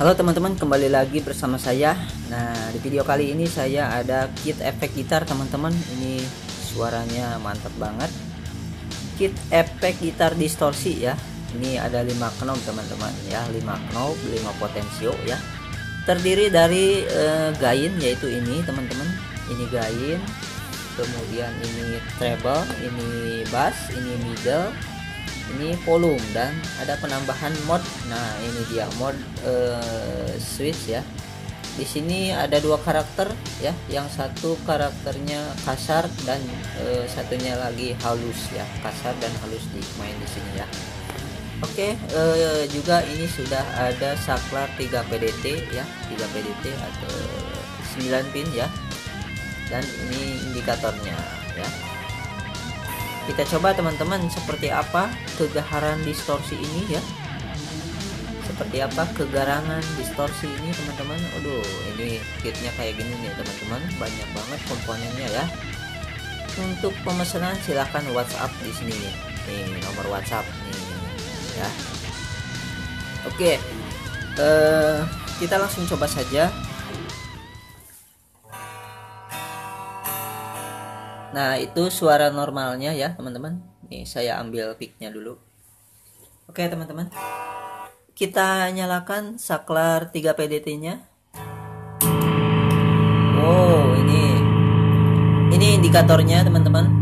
Halo teman-teman, kembali lagi bersama saya. Nah, di video kali ini saya ada kit efek gitar teman-teman. Ini suaranya mantap banget. Kit efek gitar distorsi ya. Ini ada 5 knob teman-teman ya, 5 knob, 5 potensio ya. Terdiri dari uh, gain yaitu ini teman-teman. Ini gain, kemudian ini treble, ini bass, ini middle, ini volume dan ada penambahan mod. Nah ini dia mod uh, switch ya. Di sini ada dua karakter ya. Yang satu karakternya kasar dan uh, satunya lagi halus ya. Kasar dan halus di main di sini ya. Oke uh, juga ini sudah ada saklar 3 PDT ya. 3 PDT atau 9 pin ya. Dan ini indikatornya ya kita coba teman-teman seperti apa kegaharan distorsi ini ya? Seperti apa kegarangan distorsi ini teman-teman? Aduh ini kitnya kayak gini nih teman-teman. Banyak banget komponennya ya. Untuk pemesanan silahkan WhatsApp di sini. Nih nomor WhatsApp nih ya. Oke uh, kita langsung coba saja Nah itu suara normalnya ya teman-teman. Nih saya ambil picknya dulu. Oke teman-teman. Kita nyalakan saklar 3 PDT nya Oh ini. Ini indikatornya teman-teman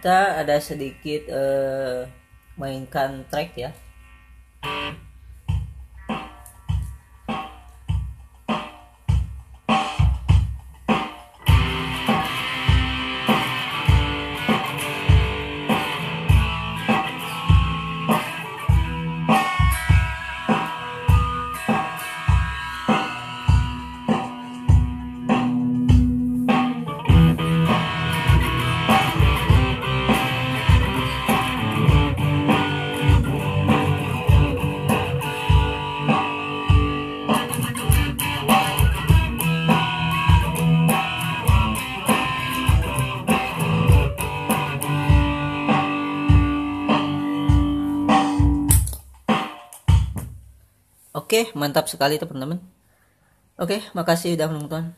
kita ada sedikit uh, mainkan track ya oke mantap sekali teman-teman. Oke makasih udah menonton